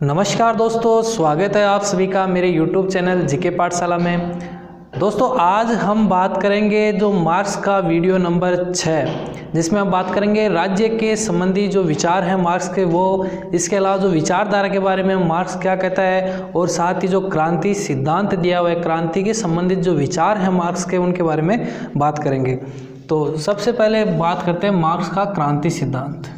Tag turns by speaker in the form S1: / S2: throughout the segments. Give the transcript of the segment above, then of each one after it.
S1: नमस्कार दोस्तों, स्वागत है आप सभी का मेरे YouTube चैनल जीके पाठशाला में। दोस्तों, आज हम बात करेंगे जो मार्क्स का वीडियो नंबर छः, जिसमें हम बात करेंगे राज्य के संबंधी जो विचार हैं मार्क्स के, वो इसके अलावा जो विचारधारा के बारे में मार्क्स क्या कहता है, और साथ ही जो क्रांति सिद्धांत दिया हुआ है, क्रांति के संबंधित जो विचार हैं मार्क्स के, उनके बारे में बात करेंगे। तो सबसे पहले बात करते हैं मार्क्स का क्रांति सिद्धांत।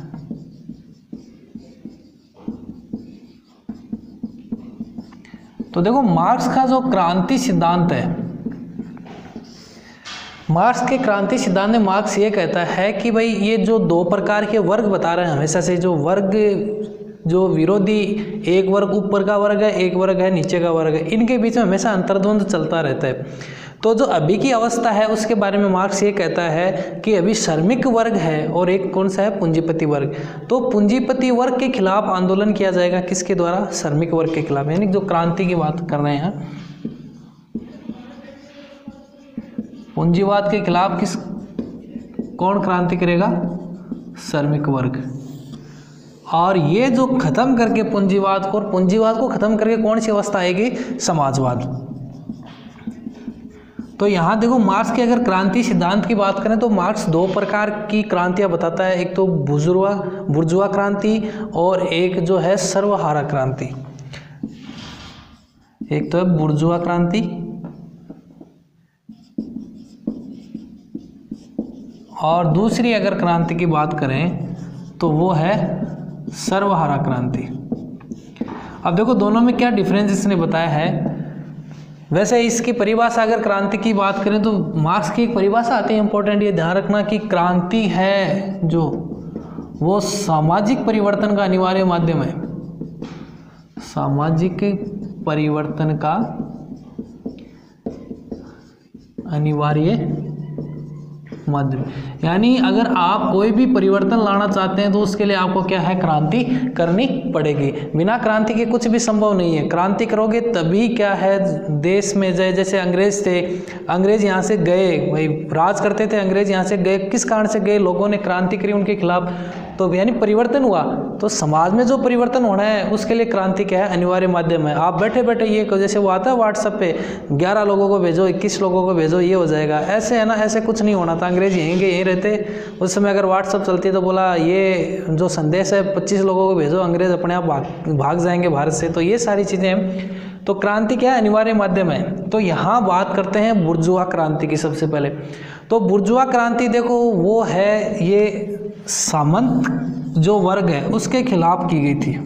S1: तो देखो मार्क्स का जो क्रांति सिद्धांत है, मार्क्स के क्रांति सिद्धांत में मार्क्स ये कहता है कि भाई ये जो दो प्रकार के वर्ग बता रहे हैं, हमेशा से जो वर्ग, जो विरोधी, एक वर्ग ऊपर का वर्ग है, एक वर्ग है नीचे का वर्ग है, इनके बीच में हमेशा अंतर्द्वंद चलता रहता है। तो जो अभी की अवस्था है, उसके बारे में मार्क्स ये कहता है कि अभी श्रमिक वर्ग है और एक कौन सा है? पूंजीपति वर्ग। तो पूंजीपति वर्ग के खिलाफ आंदोलन किया जाएगा किसके द्वारा? श्रमिक वर्ग के खिलाफ। यानी जो क्रांति की बात कर रहे हैं पूंजीवाद के खिलाफ किस, कौन क्रांति करेगा? श्रमिक वर्ग। और ये जो खत्म करके पूंजीवाद को, और पूंजीवाद को खत्म करके कौन सी अवस्था आएगी? समाजवाद। तो यहाँ देखो मार्क्स के अगर क्रांति सिद्धांत की बात करें तो मार्क्स दो प्रकार की क्रांतियाँ बताता है। एक तो बुजुर्वा बुर्जुआ क्रांति और एक जो है सर्वहारा क्रांति। एक तो है बुर्जुआ क्रांति और दूसरी अगर क्रांति की बात करें तो वो है सर्वहारा क्रांति। अब देखो, दोनों में क्या डिफरेंस इसने बताया है? वैसे इसकी परिभाषा अगर क्रांति की बात करें तो मार्क्स की एक परिभाषा आती है इंपॉर्टेंट ये ध्यान रखना कि क्रांति है जो, वो सामाजिक परिवर्तन का अनिवार्य माध्यम है। सामाजिक परिवर्तन का अनिवार्य माध्यम। यानी अगर आप कोई भी परिवर्तन लाना चाहते हैं तो उसके लिए आपको क्या है? क्रांति करनी पड़ेगी। बिना क्रांति के कुछ भी संभव नहीं है। क्रांति करोगे, तभी क्या है? देश में जाए जैसे अंग्रेज़ थे, अंग्रेज़ यहाँ से गए। भाई, राज करते थे, अंग्रेज़ यहाँ से गए। किस कारण से गए? लोगों ने क्रांति करी उनके खिलाफ। तो यानी परिवर्तन हुआ। तो समाज में जो परिवर्तन होना है, उसके लिए क्रांति क्या है? अनिवार्य माध्यम है। आप बैठे बैठे ये जैसे वो आता है व्हाट्सएप पे 11 लोगों को भेजो 21 लोगों को भेजो, ये हो जाएगा। ऐसे है ना, ऐसे कुछ नहीं होना था। अंग्रेज़ यहीं के यहीं रहते। उस समय अगर व्हाट्सअप चलती तो बोला, ये जो संदेश है, पच्चीस लोगों को भेजो, अंग्रेज़ अपने आप भाग भाग जाएँगे भारत से। तो ये सारी चीज़ें तो क्रांति क्या है? अनिवार्य माध्यम है। तो यहाँ बात करते हैं बुर्जुआ क्रांति की सबसे पहले। तो बुर्जुआ क्रांति देखो, वो है ये सामंत जो वर्ग है, उसके खिलाफ की गई थी।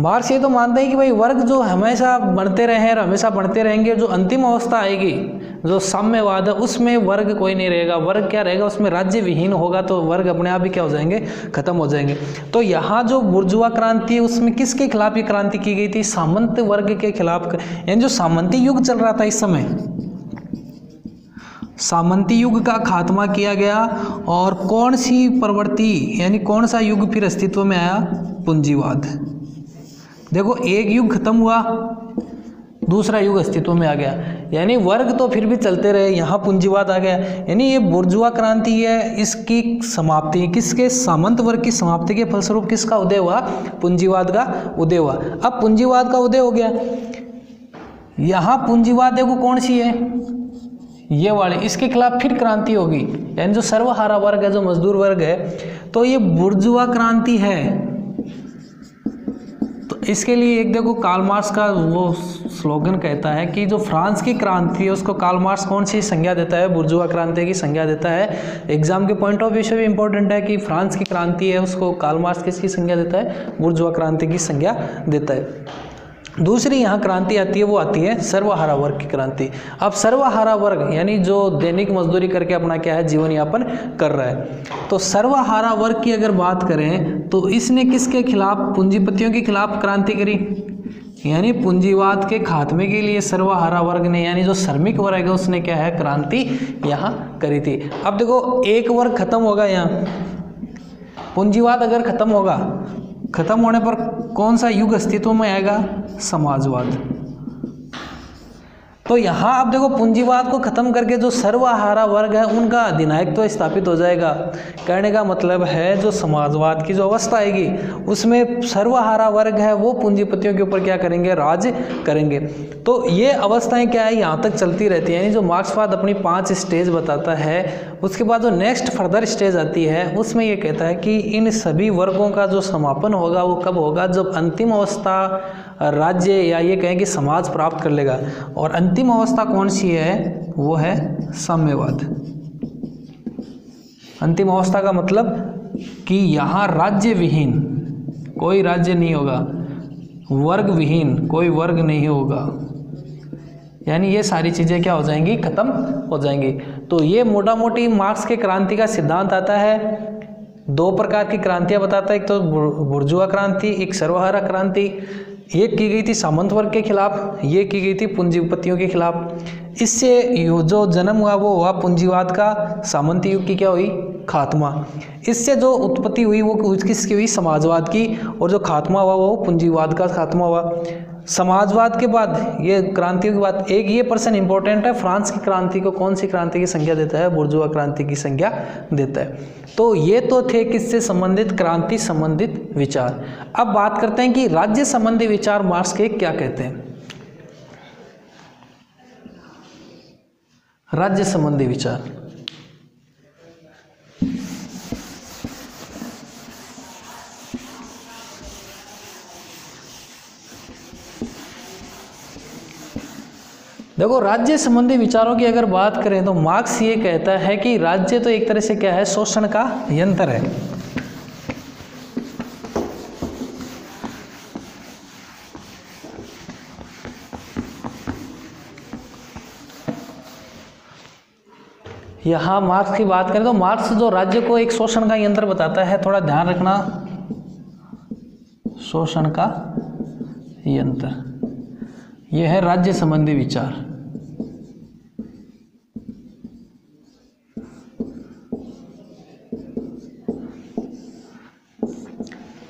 S1: मार्क्स ये तो मानते हैं कि भाई, वर्ग जो हमेशा बढ़ते रहे हैं और हमेशा बढ़ते रहेंगे, जो अंतिम अवस्था आएगी जो साम्यवाद है, उसमें वर्ग कोई नहीं रहेगा। वर्ग क्या रहेगा? उसमें राज्य विहीन होगा तो वर्ग अपने आप ही क्या हो जाएँगे? खत्म हो जाएँगे। तो यहाँ जो बुर्जुआ क्रांति है, उसमें किसके खिलाफ ये क्रांति की गई थी? सामंत वर्ग के खिलाफ। यानी जो सामंती युग चल रहा था इस समय, सामंती युग का खात्मा किया गया और कौन सी प्रवृत्ति, यानी कौन सा युग फिर अस्तित्व में आया? पूंजीवाद। देखो, एक युग खत्म हुआ, दूसरा युग अस्तित्व में आ गया। यानी वर्ग तो फिर भी चलते रहे, यहाँ पूंजीवाद आ गया। यानी ये बुर्जुआ क्रांति है, इसकी समाप्ति, किसके? सामंत वर्ग की समाप्ति के फलस्वरूप किसका उदय हुआ? पूंजीवाद का उदय हुआ। अब पूंजीवाद का उदय हो गया। यहाँ पूंजीवाद देखो कौन सी है? ये वाले, इसके खिलाफ फिर क्रांति होगी। यानी जो सर्वहारा वर्ग है, जो मजदूर वर्ग है तो ये बुर्जुआ क्रांति है। तो इसके लिए एक देखो कार्ल मार्क्स का वो स्लोगन कहता है कि जो फ्रांस की क्रांति है, उसको कार्ल मार्क्स कौन सी संज्ञा देता है? बुर्जुआ क्रांति की संज्ञा देता है। एग्ज़ाम के पॉइंट ऑफ़ व्यू से भी इंपॉर्टेंट है कि फ्रांस की क्रांति है, उसको कार्ल मार्क्स किसकी संज्ञा देता है? बुर्जुआ क्रांति की संज्ञा देता है। दूसरी यहाँ क्रांति आती है, वो आती है सर्वहारा वर्ग की क्रांति। अब सर्वहारा वर्ग, यानी जो दैनिक मजदूरी करके अपना क्या है? जीवन यापन कर रहा है। तो सर्वहारा वर्ग की अगर बात करें तो इसने किसके खिलाफ, पूंजीपतियों के खिलाफ क्रांति करी? यानी पूंजीवाद के खात्मे के लिए सर्वहारा वर्ग ने, यानी जो श्रमिक वर्ग है, उसने क्या है, क्रांति यहाँ करी थी। अब देखो, एक वर्ग खत्म होगा यहाँ। पूंजीवाद अगर खत्म होगा, खत्म होने पर कौन सा युग अस्तित्व में आएगा? समाजवाद। तो यहाँ आप देखो पूंजीवाद को खत्म करके जो सर्वहारा वर्ग है, उनका अधिनायक तो स्थापित हो जाएगा। कहने का मतलब है, जो समाजवाद की जो अवस्था आएगी, उसमें सर्वहारा वर्ग है, वो पूंजीपतियों के ऊपर क्या करेंगे? राज करेंगे। तो ये अवस्थाएँ क्या है? यहाँ तक चलती रहती है। यानी जो मार्क्सवाद अपनी पाँच स्टेज बताता है, उसके बाद जो नेक्स्ट फर्दर स्टेज आती है, उसमें ये कहता है कि इन सभी वर्गों का जो समापन होगा, वो कब होगा? जब अंतिम अवस्था राज्य या ये कहें कि समाज प्राप्त कर लेगा। और अंतिम अवस्था कौन सी है? वो है साम्यवाद। अंतिम अवस्था का मतलब कि यहाँ राज्य विहीन कोई राज्य नहीं होगा। वर्ग विहीन कोई वर्ग नहीं होगा। यानी ये सारी चीज़ें क्या हो जाएँगी? खत्म हो जाएँगी। तो ये मोटा मोटी मार्क्स के क्रांति का सिद्धांत आता है। दो प्रकार की क्रांतियाँ बताता है। एक तो बुर्जुआ क्रांति, एक सर्वहारा क्रांति। एक की गई थी सामंत वर्ग के खिलाफ, ये की गई थी पूंजीपतियों के खिलाफ। इससे जो जन्म हुआ, वो हुआ पूंजीवाद का, सामंत युग की क्या हुई? खात्मा। इससे जो उत्पत्ति हुई, वो किसकी हुई? समाजवाद की। और जो खात्मा हुआ, वो पूंजीवाद का खात्मा हुआ। समाजवाद के बाद, ये क्रांतियों के बाद एक ये पर्सन इंपॉर्टेंट है, फ्रांस की क्रांति को, कौन सी क्रांति की संज्ञा देता है? बुर्जुआ क्रांति की संज्ञा देता है। तो ये तो थे किससे संबंधित? क्रांति संबंधित विचार। अब बात करते हैं कि राज्य संबंधी विचार मार्क्स के क्या कहते हैं? राज्य संबंधी विचार। देखो, राज्य संबंधी विचारों की अगर बात करें तो मार्क्स ये कहता है कि राज्य तो एक तरह से क्या है? शोषण का यंत्र है। यहाँ मार्क्स की बात करें तो मार्क्स जो राज्य को एक शोषण का यंत्र बताता है, थोड़ा ध्यान रखना। शोषण का यंत्र। यह है राज्य संबंधी विचार।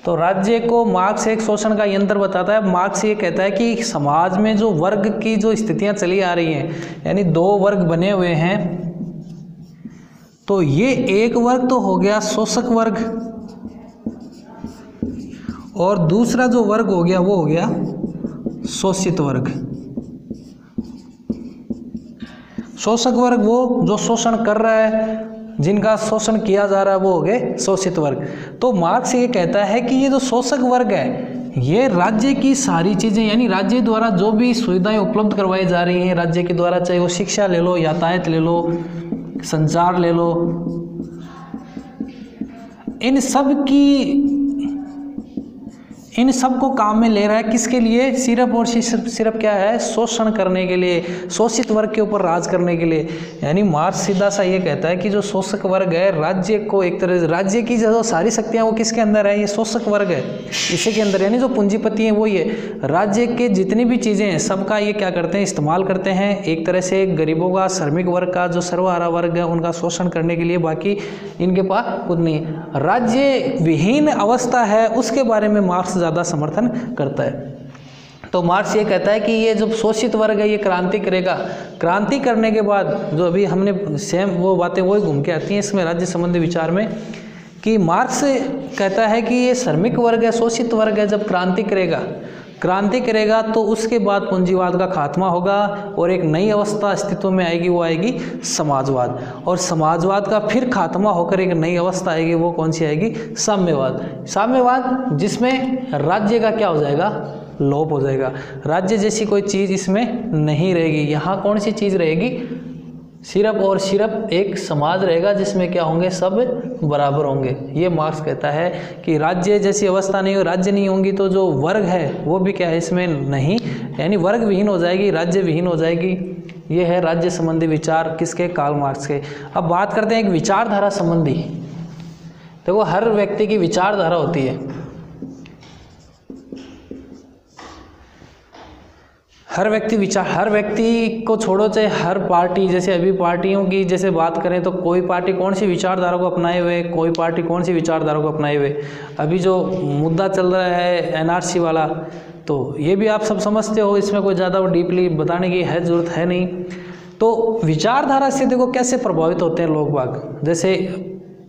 S1: तो राज्य को मार्क्स एक शोषण का यंत्र बताता है। मार्क्स ये कहता है कि समाज में जो वर्ग की जो स्थितियाँ चली आ रही हैं, यानी दो वर्ग बने हुए हैं तो ये एक वर्ग तो हो गया शोषक वर्ग, और दूसरा जो वर्ग हो गया वो हो गया शोषित वर्ग। शोषक वर्ग वो जो शोषण कर रहा है जिनका शोषण किया जा रहा है, वो हो गए शोषित वर्ग। तो मार्क्स ये कहता है कि ये जो शोषक वर्ग है, ये राज्य की सारी चीज़ें, यानी राज्य द्वारा जो भी सुविधाएँ उपलब्ध करवाई जा रही हैं, राज्य के द्वारा, चाहे वो शिक्षा ले लो, यातायात ले लो, संचार ले लो, इन सब की इन सबको काम में ले रहा है। किसके लिए? सिर्फ़ और सिर्फ़ सिर्फ़ क्या है? शोषण करने के लिए, शोषित वर्ग के ऊपर राज करने के लिए। यानी मार्क्स सीधा सा ये कहता है कि जो शोषक वर्ग है, राज्य को एक तरह से, राज्य की जो सारी शक्तियाँ वो किसके अंदर है? ये शोषक वर्ग है, इसी के अंदर। यानी जो पूंजीपति हैं वो ये, राज्य के जितनी भी चीज़ें हैं, सबका ये क्या करते हैं? इस्तेमाल करते हैं। एक तरह से गरीबों का, श्रमिक वर्ग का, जो सर्वहारा वर्ग है, उनका शोषण करने के लिए बाकी इनके पास कुछ नहीं राज्य विहीन अवस्था है, उसके बारे में मार्क्स ज़्यादा समर्थन करता है। तो मार्क्स ये कहता है कि ये जो शोषित वर्ग है, ये क्रांति करेगा। क्रांति करने के बाद जो अभी हमने सेम वो बातें वही घूम के आती हैं इसमें राज्य संबंधी विचार में, कि मार्क्स कहता है कि ये श्रमिक वर्ग है, शोषित वर्ग है, जब क्रांति करेगा क्रांति करेगा तो उसके बाद पूंजीवाद का खात्मा होगा और एक नई अवस्था अस्तित्व में आएगी, वो आएगी समाजवाद। और समाजवाद का फिर खात्मा होकर एक नई अवस्था आएगी, वो कौन सी आएगी? साम्यवाद। साम्यवाद जिसमें राज्य का क्या हो जाएगा? लोप हो जाएगा। राज्य जैसी कोई चीज़ इसमें नहीं रहेगी। यहाँ कौन सी चीज़ रहेगी? सिर्फ़ और सिर्फ़ एक समाज रहेगा जिसमें क्या होंगे? सब बराबर होंगे। ये मार्क्स कहता है कि राज्य जैसी अवस्था नहीं हो, राज्य नहीं होंगी तो जो वर्ग है, वो भी क्या है इसमें नहीं? यानी वर्ग विहीन हो जाएगी, राज्य विहीन हो जाएगी। ये है राज्य संबंधी विचार, किसके? काल मार्क्स के। अब बात करते हैं एक विचारधारा संबंधी। देखो, हर व्यक्ति की विचारधारा होती है। हर व्यक्ति विचार, हर व्यक्ति को छोड़ो, चाहे हर पार्टी, जैसे अभी पार्टियों की जैसे बात करें तो कोई पार्टी कौन सी विचारधारा को अपनाए हुए, कोई पार्टी कौन सी विचारधारा को अपनाए हुए। अभी जो मुद्दा चल रहा है एनआरसी वाला तो ये भी आप सब समझते हो, इसमें कोई ज़्यादा डीपली बताने की है, ज़रूरत है नहीं। तो विचारधारा से देखो कैसे प्रभावित होते हैं लोग बाग। जैसे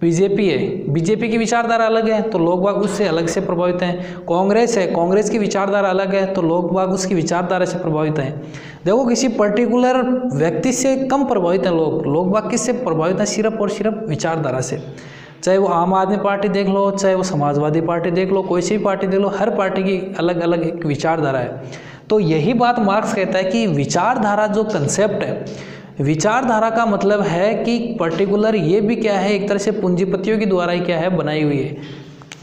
S1: बीजेपी है। बीजेपी की विचारधारा अलग है तो लोग बाग उससे अलग से प्रभावित हैं। कांग्रेस है, कांग्रेस की विचारधारा अलग है तो लोग बाग उसकी विचारधारा से प्रभावित हैं। देखो, किसी पर्टिकुलर व्यक्ति से कम प्रभावित हैं लोग। लोग बाग किससे प्रभावित हैं? सिर्फ़ और सिर्फ़ विचारधारा से। चाहे वो आम आदमी पार्टी देख लो, चाहे वो समाजवादी पार्टी देख लो, कोई सी पार्टी देख लो, हर पार्टी की अलग अलग एक विचारधारा है। तो यही बात मार्क्स कहता है कि विचारधारा जो कंसेप्ट है विचारधारा का मतलब है कि पर्टिकुलर ये भी क्या है, एक तरह से पूंजीपतियों के द्वारा ही क्या है, बनाई हुई है।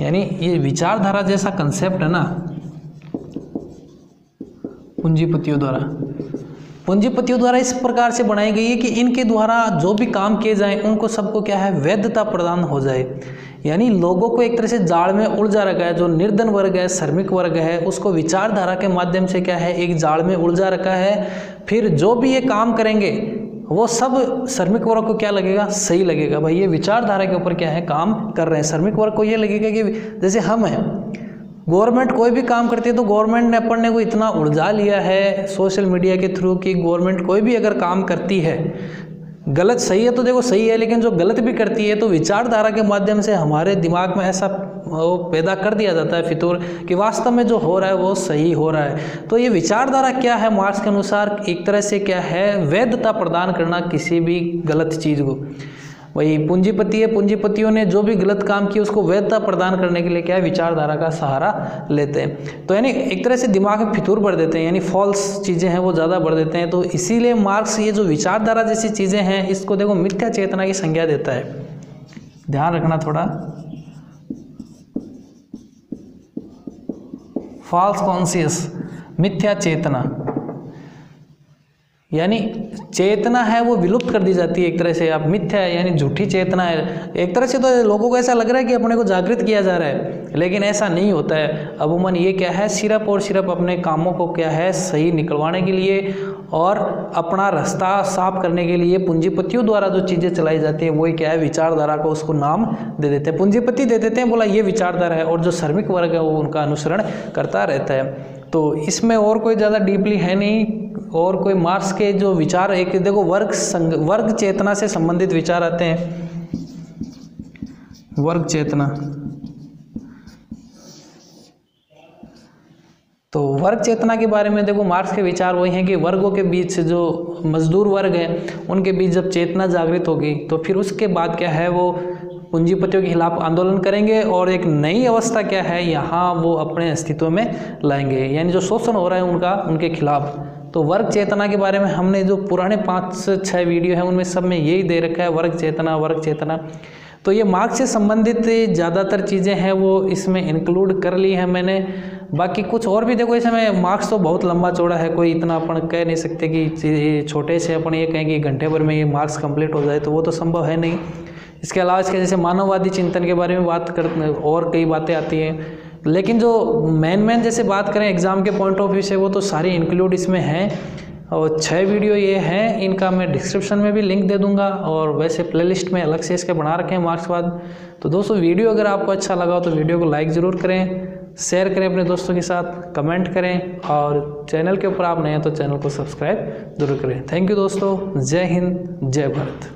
S1: यानी ये विचारधारा जैसा कंसेप्ट है ना, पूंजीपतियों द्वारा। पूंजीपतियों द्वारा इस प्रकार से बनाई गई है कि इनके द्वारा जो भी काम किए जाएँ, उनको सबको क्या है, वैधता प्रदान हो जाए। यानी लोगों को एक तरह से जाड़ में उलझा रखा है, जो निर्धन वर्ग है, श्रमिक वर्ग है, उसको विचारधारा के माध्यम से क्या है, एक जाड़ में उलझा रखा है। फिर जो भी ये काम करेंगे वो सब श्रमिक वर्ग को क्या लगेगा? सही लगेगा। भाई, ये विचारधारा के ऊपर क्या है? काम कर रहे हैं। श्रमिक वर्ग को ये लगेगा कि जैसे हम हैं, गवर्नमेंट कोई भी काम करती है तो गवर्नमेंट ने अपन ने को इतना उलझा लिया है सोशल मीडिया के थ्रू कि गवर्नमेंट कोई भी अगर काम करती है गलत सही है तो देखो सही है, लेकिन जो गलत भी करती है तो विचारधारा के माध्यम से हमारे दिमाग में ऐसा वो पैदा कर दिया जाता है फितूर कि वास्तव में जो हो रहा है वो सही हो रहा है। तो ये विचारधारा क्या है मार्क्स के अनुसार एक तरह से क्या है? वैधता प्रदान करना किसी भी गलत चीज़ को। वही पूंजीपति है, पूंजीपतियों ने जो भी गलत काम किया, उसको वैधता प्रदान करने के लिए क्या है? विचारधारा का सहारा लेते हैं। तो यानी एक तरह से दिमाग में फितूर बढ़ देते हैं, यानी फॉल्स चीज़ें हैं, वो ज़्यादा बढ़ देते हैं। तो इसीलिए मार्क्स ये जो विचारधारा जैसी चीज़ें हैं, इसको देखो, मिथ्या चेतना की संज्ञा देता है। ध्यान रखना थोड़ा। फॉल्स कॉन्सियस मिथ्या चेतना। यानी चेतना है वो विलुप्त कर दी जाती है एक तरह से। आप मिथ्या है, यानी झूठी चेतना है। एक तरह से तो लोगों को ऐसा लग रहा है कि अपने को जागृत किया जा रहा है, लेकिन ऐसा नहीं होता है। अमूमन ये क्या है? सिर्फ़ और सिर्फ़ अपने कामों को क्या है? सही निकलवाने के लिए और अपना रास्ता साफ़ करने के लिए पूंजीपतियों द्वारा जो चीज़ें चलाई जाती है, वही क्या है? विचारधारा को उसको नाम दे देते हैं। पूंजीपति दे देते हैं, बोला ये विचारधारा है और जो श्रमिक वर्ग है, वो उनका अनुसरण करता रहता है। तो इसमें और कोई ज़्यादा डीपली है नहीं। और कोई मार्क्स के जो विचार, एक देखो वर्ग संग, वर्ग चेतना से संबंधित विचार आते हैं। वर्ग चेतना। तो वर्ग चेतना के बारे में देखो मार्क्स के विचार वही हैं कि वर्गों के बीच जो मजदूर वर्ग है, उनके बीच जब चेतना जागृत होगी तो फिर उसके बाद क्या है, वो पूंजीपतियों के खिलाफ आंदोलन करेंगे और एक नई अवस्था क्या है, यहाँ वो अपने अस्तित्व में लाएँगे। यानी जो शोषण हो रहा है उनका, उनके खिलाफ। तो वर्ग चेतना के बारे में हमने जो पुराने पाँच से छः वीडियो हैं, उनमें सब में यही दे रखा है, वर्ग चेतना वर्ग चेतना। तो ये मार्क्स से संबंधित ज़्यादातर चीज़ें हैं, वो इसमें इंक्लूड कर ली हैं मैंने। बाकी कुछ और भी देखो, इसमें मार्क्स तो बहुत लंबा चौड़ा है, कोई इतना अपन कह नहीं सकते कि छोटे से अपन ये कहें कि घंटे भर में ये मार्क्स कंप्लीट हो जाए तो वो तो संभव है नहीं। इसके अलावा इसके जैसे मानववादी चिंतन के बारे में बात कर और कई बातें आती हैं। लेकिन जो मेन मेन जैसे बात करें एग्ज़ाम के पॉइंट ऑफ़ व्यू से, वो तो सारी इंक्लूड इसमें हैं। और छः वीडियो ये हैं, इनका मैं डिस्क्रिप्शन में भी लिंक दे दूँगा। और वैसे प्लेलिस्ट में अलग से इसके बना रखे हैं मार्क्स बाद। तो दोस्तों वीडियो अगर आपको अच्छा लगा हो तो वीडियो को लाइक ज़रूर करें। शेयर करें अपने दोस्तों के साथ कमेंट करें। और चैनल के ऊपर आप नए हैं तो चैनल को सब्सक्राइब ज़रूर करें। थैंक यू दोस्तों। जय हिंद, जय भारत।